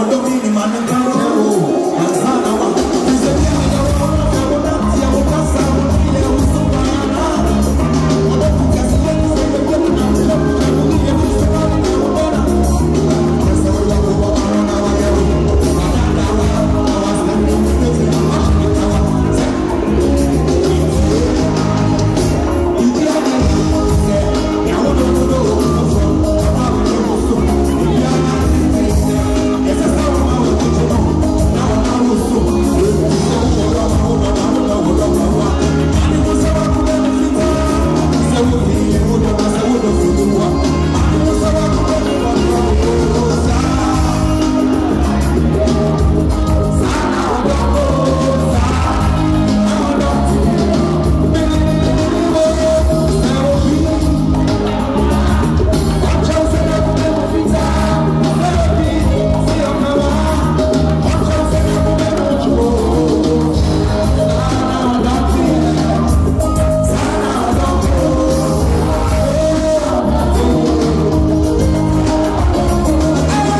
我都替你们感动